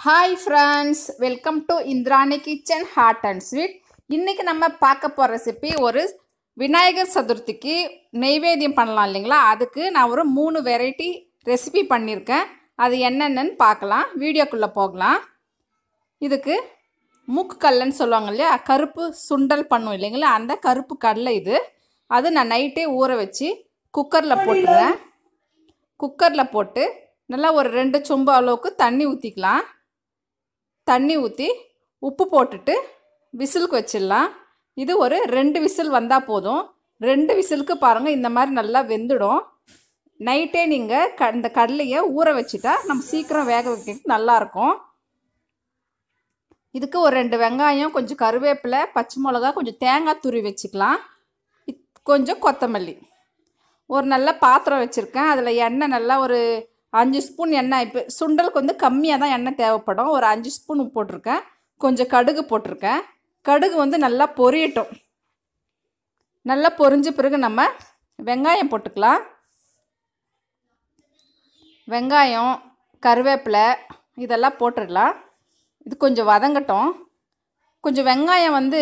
Hi friends welcome to Indrani kitchen hot and sweet இன்றைக்கி நம்ம பார்க்க போகிற ரெசிபி ஒரு விநாயகர் சதுர்த்திக்கு நெய்வேத்தியம் பண்ணலாம் இல்லைங்களா? அதுக்கு நான் ஒரு மூணு வெரைட்டி ரெசிபி பண்ணியிருக்கேன். அது என்னென்னு பார்க்கலாம். வீடியோக்குள்ளே போகலாம். இதுக்கு மூக்கு கடலைன்னு சொல்லுவாங்க இல்லையா? கருப்பு சுண்டல் பண்ணும் இல்லைங்களா? அந்த கருப்பு கடலை இது. அது நான் நைட்டே ஊற வச்சு குக்கரில் போட்டுறேன் குக்கரில் போட்டு நல்லா ஒரு ரெண்டு சொம்பு அளவுக்கு தண்ணி ஊற்றிக்கலாம் தண்ணி ஊற்றி உப்பு போட்டுட்டு விசிலுக்கு வச்சிடலாம். இது ஒரு ரெண்டு விசில் வந்தால் போதும். ரெண்டு விசிலுக்கு பாருங்கள் இந்த மாதிரி நல்லா வெந்துடும். நைட்டே நீங்கள் க இந்த கடலையை ஊற வச்சுட்டா நம்ம சீக்கிரம் வேக வைக்கிறதுக்கு நல்லாயிருக்கும். இதுக்கு ஒரு ரெண்டு வெங்காயம் கொஞ்சம் கருவேப்பிலை பச்சை மிளகா கொஞ்சம் தேங்காய் துருவி வச்சுக்கலாம். கொஞ்சம் கொத்தமல்லி. ஒரு நல்ல பாத்திரம் வச்சுருக்கேன். அதில் எண்ணெய் நல்லா ஒரு அஞ்சு ஸ்பூன் எண்ணெய் இப்போ சுண்டலுக்கு வந்து கம்மியாக தான் எண்ணெய் தேவைப்படும். ஒரு அஞ்சு ஸ்பூன் போட்டிருக்கேன். கொஞ்சம் கடுகு போட்டிருக்கேன். கடுகு வந்து நல்லா பொரியட்டும். நல்லா பொரிஞ்ச பிறகு நம்ம வெங்காயம் போட்டுக்கலாம். வெங்காயம் கருவேப்பிலை இதெல்லாம் போட்டுடலாம். இது கொஞ்சம் வதங்கட்டும். கொஞ்சம் வெங்காயம் வந்து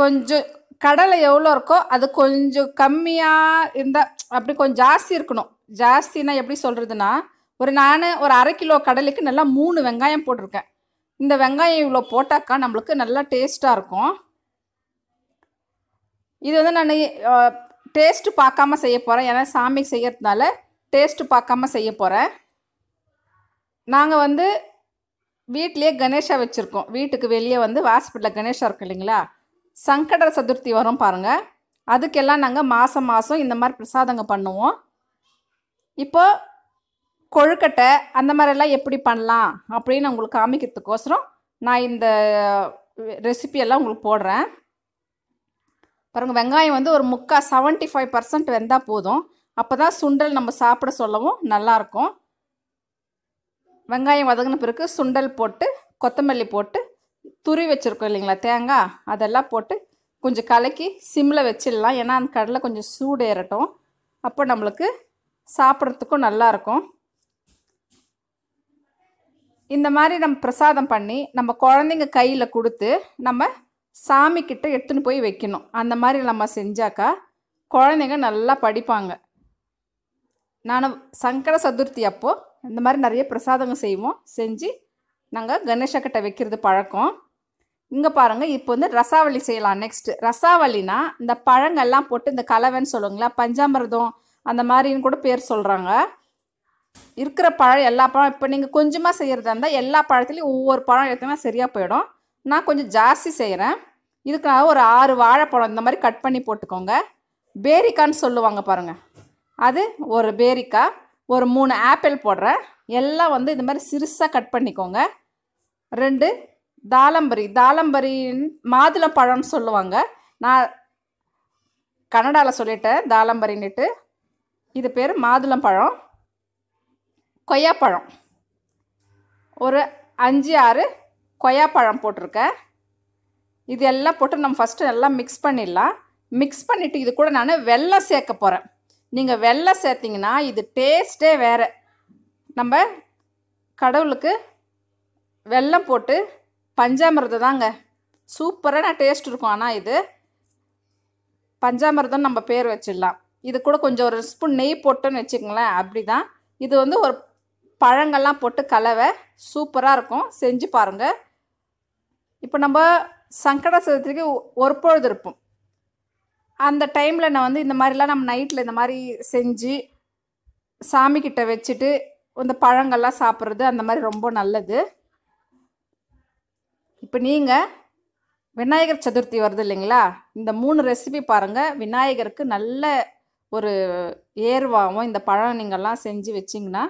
கொஞ்சம் கடலை எவ்வளோ இருக்கோ அது கொஞ்சம் கம்மியாக இருந்தால் அப்படி கொஞ்சம் ஜாஸ்தி இருக்கணும். ஜாஸ்தினா எப்படி சொல்கிறதுனா ஒரு நான் ஒரு அரை கிலோ கடலைக்கு நல்லா மூணு வெங்காயம் போட்டிருக்கேன். இந்த வெங்காயம் இவ்வளோ போட்டாக்கா நம்மளுக்கு நல்லா டேஸ்ட்டாக இருக்கும். இது வந்து நான் டேஸ்ட்டு பார்க்காம செய்ய போகிறேன் ஏன்னா சாமிக்கு செய்யறதுனால டேஸ்ட்டு பார்க்காம செய்ய போகிறேன் நாங்கள் வந்து வீட்டிலேயே கணேஷா வச்சுருக்கோம். வீட்டுக்கு வெளியே வந்து வாசப்பட்டில் கணேஷா இருக்கும் இல்லைங்களா? சங்கட சதுர்த்தி வரும் பாருங்கள் அதுக்கெல்லாம் நாங்கள் மாதம் மாதம் இந்த மாதிரி பிரசாதங்க பண்ணுவோம். இப்போ கொழுக்கட்டை அந்த மாதிரிலாம் எப்படி பண்ணலாம் அப்படின்னு உங்களுக்கு காமிக்கிறதுக்கோசரம் நான் இந்த ரெசிபியெல்லாம் உங்களுக்கு போடுறேன். பாருங்கள் வெங்காயம் வந்து ஒரு முக்கால் செவன்ட்டி ஃபைவ் பர்சன்ட் வெந்தால் போதும். அப்போ தான் சுண்டல் நம்ம சாப்பிட சொல்லவும் நல்லாயிருக்கும் வெங்காயம் வதங்கின பிறகு சுண்டல் போட்டு கொத்தமல்லி போட்டு துரி வச்சுருக்கோம் இல்லைங்களா தேங்காய் அதெல்லாம் போட்டு கொஞ்சம் கலக்கி சிம்மில் வச்சிடலாம். ஏன்னா அந்த கடலை கொஞ்சம் சூடு ஏறட்டும் அப்போ நம்மளுக்கு சாப்பிட்றதுக்கும் நல்லாயிருக்கும். இந்த மாதிரி நம்ம பிரசாதம் பண்ணி நம்ம குழந்தைங்க கையில் கொடுத்து நம்ம சாமிக்கிட்ட எடுத்துன்னு போய் வைக்கணும். அந்த மாதிரி நம்ம செஞ்சாக்கா குழந்தைங்க நல்லா படிப்பாங்க. நான் சங்கர சதுர்த்தி அப்போது இந்த மாதிரி நிறைய பிரசாதங்கள் செய்வோம். செஞ்சு நாங்கள் கணேஷக்கிட்ட வைக்கிறது பழக்கம். இங்கே பாருங்கள் இப்போ வந்து ரசாவளி செய்யலாம். நெக்ஸ்ட்டு ரசாவளினா இந்த பழங்கள்லாம் போட்டு இந்த கலவைன்னு சொல்லுவாங்களா பஞ்சாமிரதம் அந்த மாதிரின்னு கூட பேர் சொல்கிறாங்க இருக்கிற பழம் எல்லா பழம் இப்போ நீங்கள் கொஞ்சமாக செய்கிறதா இருந்தால் எல்லா பழத்துலேயும் ஒவ்வொரு பழம் எடுத்தோம்னா சரியாக போயிடும். நான் கொஞ்சம் ஜாஸ்தி செய்கிறேன் இதுக்கு நான் ஒரு ஆறு வாழைப்பழம் இந்த மாதிரி கட் பண்ணி போட்டுக்கோங்க. பேரிக்கான்னு சொல்லுவாங்க பாருங்கள் அது ஒரு பேரிக்காய் ஒரு மூணு ஆப்பிள் போடுறேன். எல்லாம் வந்து இந்த மாதிரி சிறுசாக கட் பண்ணிக்கோங்க. ரெண்டு தாளம்பரி தாளம்பரி மாதுளம்பழம்னு சொல்லுவாங்க. நான் கன்னடாவில் சொல்லிட்டேன் தாளம்பரின்னுட்டு. இது பேர் மாதுளம்பழம். கொய்யாப்பழம். ஒரு அஞ்சு ஆறு கொய்யாப்பழம் போட்டிருக்கேன். இது எல்லாம் போட்டு நம்ம ஃபஸ்ட்டு நல்லா மிக்ஸ் பண்ணிடலாம். மிக்ஸ் பண்ணிவிட்டு இது கூட நான் வெல்லம் சேர்க்க போகிறேன் நீங்கள் வெல்லம் சேர்த்திங்கன்னா இது டேஸ்ட்டே வேறு. நம்ம கடவுளுக்கு வெல்லம் போட்டு பஞ்சாமிரதம் தாங்க. சூப்பரான டேஸ்ட் இருக்கும். ஆனால் இது பஞ்சாமிரதம் நம்ம பேர் வச்சிடலாம். இது கூட கொஞ்சம் ஒரு ஸ்பூன் நெய் போட்டோன்னு வச்சுக்கோங்களேன் அப்படி தான் இது வந்து ஒரு பழங்கள்லாம் போட்டு கலவை சூப்பராக இருக்கும். செஞ்சு பாருங்கள் இப்போ நம்ம சங்கட சதுர்த்திக்கு ஒரு பொழுது இருப்போம். அந்த டைமில் நான் வந்து இந்த மாதிரிலாம் நம்ம நைட்டில் இந்த மாதிரி செஞ்சு சாமிக்கிட்ட வச்சுட்டு இந்த பழங்கள்லாம் சாப்பிட்றது அந்த மாதிரி ரொம்ப நல்லது. இப்போ நீங்கள் விநாயகர் சதுர்த்தி வருது இல்லைங்களா? இந்த மூணு ரெசிபி பாருங்கள் விநாயகருக்கு நல்ல ஒரு ஏர்வாகவும் இந்த பழம் நீங்கள்லாம் செஞ்சு வச்சிங்கன்னா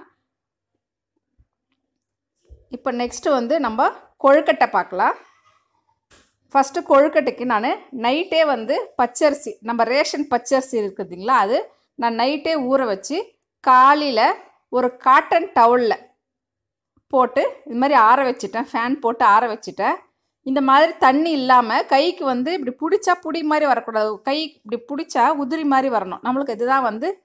இப்போ நெக்ஸ்ட்டு வந்து நம்ம கொழுக்கட்டை பார்க்கலாம். ஃபஸ்ட்டு கொழுக்கட்டைக்கு நான் நைட்டே வந்து பச்சரிசி நம்ம ரேஷன் பச்சரிசி இருக்குதுங்களா அது நான் நைட்டே ஊற வச்சு காலையில் ஒரு காட்டன் டவுலில் போட்டு இது மாதிரி ஆற வச்சிட்டேன் ஃபேன் போட்டு ஆற வச்சுட்டேன். இந்த மாதிரி தண்ணி இல்லாமல் கைக்கு வந்து இப்படி பிடிச்சா புடி மாதிரி வரக்கூடாது. கை இப்படி பிடிச்சா உதிரி மாதிரி வரணும். நம்மளுக்கு இதுதான் வந்து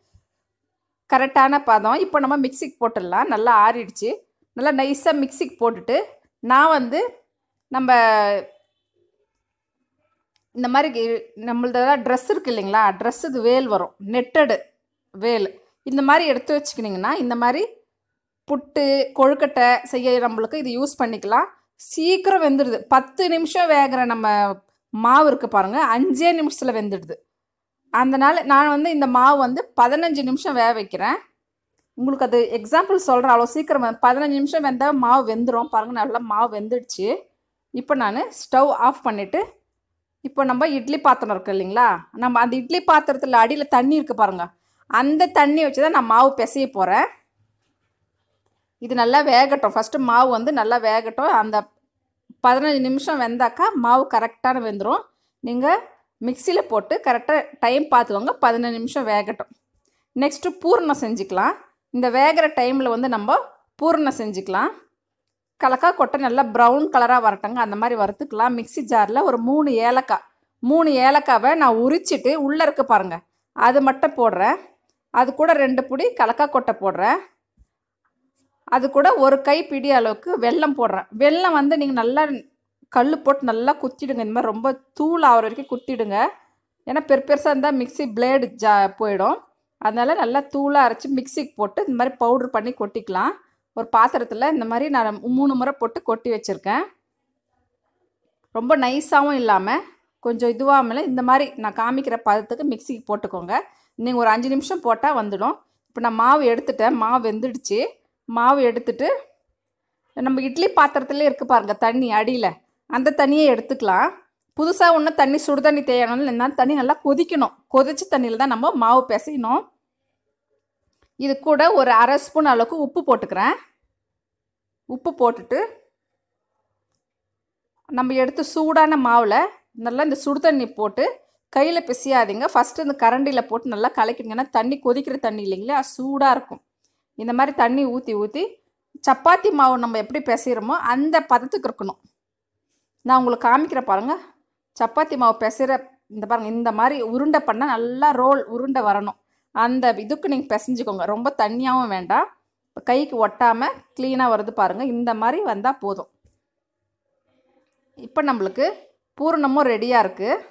கரெக்டான பதம். இப்போ நம்ம மிக்சிக்கு போட்டுடலாம். நல்லா ஆறிடுச்சு. நல்லா நைஸாக மிக்சிக்கு போட்டுட்டு நான் வந்து நம்ம இந்த மாதிரி கி- நம்மளதெல்லாம் ட்ரெஸ் இருக்கு இல்லைங்களா? ட்ரெஸ்ஸுக்கு வேல் வரும். நெட்டடு வேல். இந்த மாதிரி எடுத்து வச்சுக்கினிங்கன்னா இந்த மாதிரி புட்டு கொழுக்கட்டை செய்ய நம்மளுக்கு இது யூஸ் பண்ணிக்கலாம். சீக்கிரம் வெந்துடுது. பத்து நிமிஷம் வேகிற நம்ம மாவு இருக்குது பாருங்கள் அஞ்சே நிமிஷத்தில் வெந்துடுது. அதனால் நான் வந்து இந்த மாவு வந்து பதினஞ்சு நிமிஷம் வேக வைக்கிறேன். உங்களுக்கு அது எக்ஸாம்பிள் சொல்கிறேன் அவ்வளோ சீக்கிரம் பதினஞ்சு நிமிஷம் வெந்தால் மாவு வெந்துடும் பாருங்கள் நல்லா மாவு வெந்துடுச்சு. இப்போ நான் ஸ்டவ் ஆஃப் பண்ணிவிட்டு இப்போ நம்ம இட்லி பாத்திரம் இருக்கு இல்லைங்களா? நம்ம அந்த இட்லி பாத்திரத்தில் அடியில் தண்ணி இருக்குது பாருங்கள் அந்த தண்ணி வச்சு தான் நான் மாவு பிசைய போகிறேன் இது நல்லா வேகட்டும். ஃபஸ்ட்டு மாவு வந்து நல்லா வேகட்டும். அந்த பதினஞ்சு நிமிஷம் வெந்தாக்கா மாவு கரெக்டான வெந்துடும் நீங்கள் மிக்சியில் போட்டு கரெக்டாக டைம் பார்த்துக்கோங்க பதினஞ்சு நிமிஷம் வேகட்டும். நெக்ஸ்ட்டு பூர்ணம் செஞ்சுக்கலாம். இந்த வேகிற டைமில் வந்து நம்ம பூர்ணம் செஞ்சுக்கலாம். கலக்கா கொட்டை நல்லா ப்ரௌன் கலராக வரட்டங்க. அந்த மாதிரி வறுத்துக்கலாம். மிக்ஸி ஜாரில் ஒரு மூணு ஏலக்காய். மூணு ஏலக்காவை நான் உரிச்சிட்டு உள்ளே இருக்க பாருங்கள் அது மட்டும் போடுறேன். அது கூட ரெண்டு பிடி கலக்கா கொட்டை போடுறேன். அது கூட ஒரு கைப்பிடி அளவுக்கு வெல்லம் போடுறேன். வெல்லம் வந்து நீங்கள் நல்லா கல் போட்டு நல்லா குத்திடுங்க. இந்த மாதிரி ரொம்ப தூள் ஆகிற வரைக்கும் குத்திடுங்க. ஏன்னா பெரு பெருசாக இருந்தால் மிக்ஸி பிளேடு ஜா போயிடும். அதனால் நல்லா தூளாக அரைச்சி மிக்ஸிக்கு போட்டு இந்த மாதிரி பவுட்ரு பண்ணி கொட்டிக்கலாம். ஒரு பாத்திரத்தில் இந்த மாதிரி நான் மூணு முறை போட்டு கொட்டி வச்சுருக்கேன். ரொம்ப நைஸாகவும் இல்லாமல் கொஞ்சம் இதுவாகல இந்த மாதிரி நான் காமிக்கிற பதத்துக்கு மிக்ஸிக்கு போட்டுக்கோங்க. நீங்கள் ஒரு அஞ்சு நிமிஷம் போட்டால் வந்துடும். இப்போ நான் மாவு எடுத்துட்டேன். மாவு வெந்துடுச்சு. மாவு எடுத்துட்டு நம்ம இட்லி பாத்திரத்துலேயே இருக்குது பாருங்கள் தண்ணி அடியில். அந்த தண்ணியை எடுத்துக்கலாம். புதுசாக ஒன்றும் தண்ணி சுடு தண்ணி தேயணும் இல்லைன்னா தண்ணி நல்லா கொதிக்கணும். கொதிச்ச தண்ணியில் தான் நம்ம மாவு பிசையணும் இது கூட ஒரு அரை ஸ்பூன் அளவுக்கு உப்பு போட்டுக்கிறேன். உப்பு போட்டுட்டு நம்ம எடுத்து சூடான மாவில் நல்லா இந்த சுடு தண்ணி போட்டு கையில் பிசையாதீங்க. ஃபஸ்ட்டு இந்த கரண்டியில் போட்டு நல்லா கலக்கிடுங்கன்னா தண்ணி கொதிக்கிற தண்ணி இல்லைங்களா? சூடாக இருக்கும். இந்த மாதிரி தண்ணி ஊற்றி ஊற்றி சப்பாத்தி மாவு நம்ம எப்படி பிசைகிறோமோ அந்த பதத்துக்கு இருக்கணும். நான் உங்களுக்கு காமிக்கிற பாருங்கள் சப்பாத்தி மாவு பிசைகிற இந்த பாருங்கள் இந்த மாதிரி உருண்டை பண்ணால் நல்லா ரோல் உருண்டை வரணும். அந்த இதுக்கு நீங்கள் பிசைஞ்சுக்கோங்க. ரொம்ப தண்ணியாகவும் வேண்டாம். கைக்கு ஒட்டாமல் க்ளீனாக வருது பாருங்கள் இந்த மாதிரி வந்தால் போதும். இப்போ நம்மளுக்கு பூரணமும் ரெடியாக இருக்குது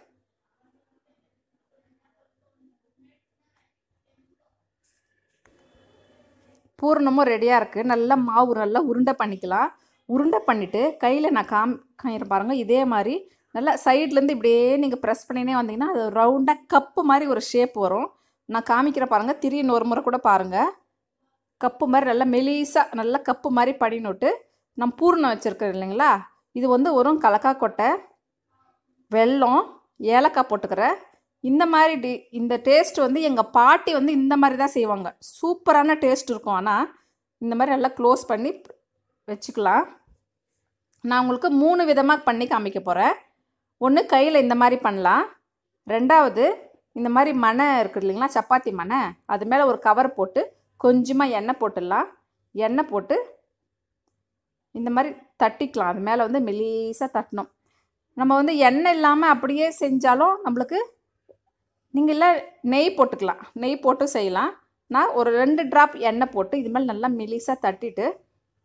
பூரணமும் ரெடியாக இருக்குது நல்லா மாவு நல்லா உருண்டை பண்ணிக்கலாம். உருண்டை பண்ணிவிட்டு கையில் நான் காம் காமிக்கிறேன் பாருங்கள் இதே மாதிரி நல்லா சைட்லேருந்து இப்படியே நீங்கள் ப்ரெஸ் பண்ணினே வந்தீங்கன்னா அது ரவுண்டாக கப்பு மாதிரி ஒரு ஷேப் வரும். நான் காமிக்கிற பாருங்கள் திரியின் ஒரு முறை கூட பாருங்கள் கப்பு மாதிரி நல்லா மெலிசாக நல்லா கப்பு மாதிரி பண்ணினுட்டு நம்ம பூர்ணம் வச்சுருக்கோம் இல்லைங்களா? இது வந்து வரும் கலக்காய் கொட்டை வெல்லம் ஏலக்காய் போட்டுக்கிறேன் இந்த மாதிரி டி இந்த டேஸ்ட் வந்து எங்கள் பாட்டி வந்து இந்த மாதிரி தான் செய்வாங்க. சூப்பரான டேஸ்ட் இருக்கும். ஆனால் இந்த மாதிரி நல்லா க்ளோஸ் பண்ணி வச்சுக்கலாம். நான் உங்களுக்கு மூணு விதமாக பண்ணி காமிக்க போகிறேன் ஒன்று கையில் இந்த மாதிரி பண்ணலாம். ரெண்டாவது இந்த மாதிரி மனை இருக்குது இல்லைங்களா சப்பாத்தி மனை அது மேலே ஒரு கவர் போட்டு கொஞ்சமாக எண்ணெய் போட்டுடலாம். எண்ணெய் போட்டு இந்த மாதிரி தட்டிக்கலாம். அது மேலே வந்து மெலீஸாக தட்டணும். நம்ம வந்து எண்ணெய் இல்லாமல் அப்படியே செஞ்சாலும் நம்மளுக்கு நீங்கள் இல்லை நெய் போட்டுக்கலாம். நெய் போட்டு செய்யலாம். நான் ஒரு ரெண்டு ட்ராப் எண்ணெய் போட்டு இது மாதிரி நல்லா மெலிசாக தட்டிட்டு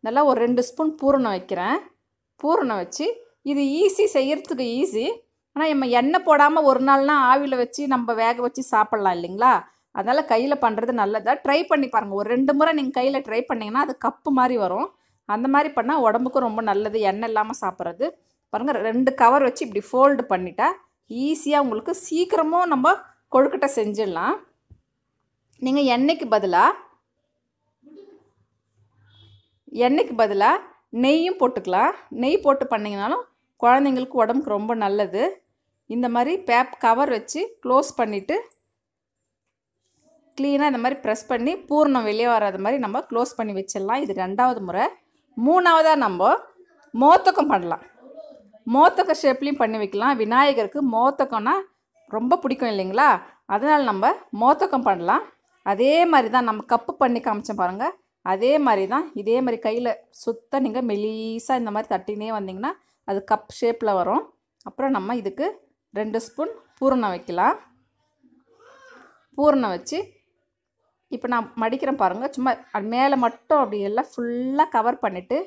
நல்லா ஒரு ரெண்டு ஸ்பூன் பூரணம் வைக்கிறேன். பூரணம் வச்சு இது ஈஸி செய்கிறதுக்கு ஈஸி ஆனால் நம்ம எண்ணெய் போடாமல் ஒரு நாள்னா ஆவியில் வச்சு நம்ம வேக வச்சு சாப்பிட்லாம் இல்லைங்களா? அதனால் கையில் பண்ணுறது நல்லதாக ட்ரை பண்ணி பாருங்கள் ஒரு ரெண்டு முறை நீங்கள் கையில் ட்ரை பண்ணிங்கன்னா அது கப்பு மாதிரி வரும். அந்த மாதிரி பண்ணால் உடம்புக்கும் ரொம்ப நல்லது. எண்ணெய் இல்லாமல் சாப்பிட்றது. பாருங்கள் ரெண்டு கவர் வச்சு இப்படி ஃபோல்டு பண்ணிட்டா ஈஸியாக உங்களுக்கு சீக்கிரமும் நம்ம கொழுக்கட்டை செஞ்சிடலாம். நீங்கள் எண்ணெய்க்கு பதிலாக எண்ணெய்க்கு பதிலாக நெய்யும் போட்டுக்கலாம். நெய் போட்டு பண்ணிங்கனாலும் குழந்தைங்களுக்கு உடம்புக்கு ரொம்ப நல்லது. இந்த மாதிரி பேப் கவர் வச்சு க்ளோஸ் பண்ணிவிட்டு க்ளீனாக இந்த மாதிரி ப்ரெஸ் பண்ணி பூர்ணம் வெளியே வராத மாதிரி நம்ம க்ளோஸ் பண்ணி வச்சிடலாம். இது ரெண்டாவது முறை. மூணாவதாக நம்ம மோத்தக்கம் பண்ணலாம். மோத்தக்க ஷேப்லேயும் பண்ணி வைக்கலாம். விநாயகருக்கு மோத்தக்கம்னா ரொம்ப பிடிக்கும் இல்லைங்களா? அதனால் நம்ம மோத்தகம் பண்ணலாம். அதே மாதிரி தான் நம்ம கப்பு பண்ணி காமிச்சோம் பாருங்கள் அதே மாதிரி தான் இதே மாதிரி கையில் சுத்த நீங்கள் மெலீஸாக இந்த மாதிரி தட்டினே வந்தீங்கன்னா அது கப் ஷேப்பில் வரும். அப்புறம் நம்ம இதுக்கு ரெண்டு ஸ்பூன் பூரணம் வைக்கலாம். பூரணம் வச்சு இப்போ நான் மடிக்கிறேன் பாருங்கள் சும்மா அது மேலே மட்டும் அப்படி எல்லாம் ஃபுல்லாக கவர் பண்ணிவிட்டு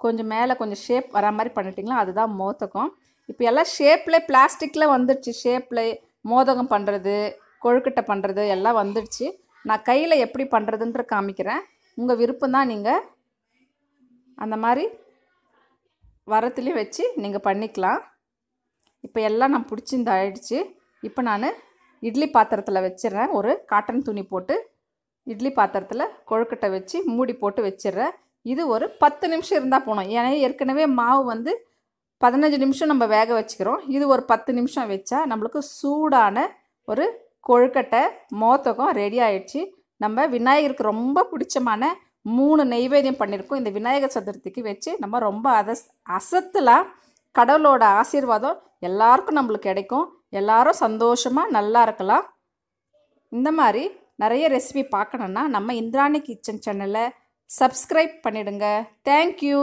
கொஞ்சம் மேலே கொஞ்சம் ஷேப் வரா மாதிரி பண்ணிட்டிங்களா அதுதான் மோத்தக்கம் இப்போ எல்லாம் ஷேப்பில் பிளாஸ்டிக்கில் வந்துடுச்சு ஷேப்பில் மோதகம் பண்ணுறது கொழுக்கட்டை பண்ணுறது எல்லாம் வந்துடுச்சு நான் கையில் எப்படி பண்ணுறதுன்ற காமிக்கிறேன். உங்கள் விருப்பம் தான் நீங்கள் அந்த மாதிரி வரத்துலேயும் வச்சு நீங்கள் பண்ணிக்கலாம். இப்போ எல்லாம் நான் பிடிச்சிருந்து ஆயிடுச்சு. இப்போ நான் இட்லி பாத்திரத்தில் வச்சிடுறேன். ஒரு காட்டன் துணி போட்டு இட்லி பாத்திரத்தில் கொழுக்கட்டை வச்சு மூடி போட்டு வச்சிடுறேன். இது ஒரு பத்து நிமிஷம் இருந்தால் போகணும் ஏன்னா ஏற்கனவே மாவு வந்து பதினஞ்சு நிமிஷம் நம்ம வேக வச்சுக்கிறோம். இது ஒரு பத்து நிமிஷம் வச்சா நம்மளுக்கு சூடான ஒரு கொழுக்கட்டை மோத்தகம் ரெடி ஆயிடுச்சு. நம்ம விநாயகருக்கு ரொம்ப பிடிச்சமான மூணு நெய்வேத்தியம் பண்ணியிருக்கோம். இந்த விநாயகர் சதுர்த்திக்கு வச்சு நம்ம ரொம்ப அதஸ் அசத்தலாம் கடவுளோட ஆசீர்வாதம் எல்லாருக்கும் நம்மளுக்கு கிடைக்கும். எல்லாரும் சந்தோஷமாக நல்லா இருக்கலாம். இந்த மாதிரி நிறைய ரெசிபி பார்க்கணுன்னா நம்ம இந்திராணி கிச்சன் சேனலை சப்ஸ்கிரைப் பண்ணிடுங்க. Thank you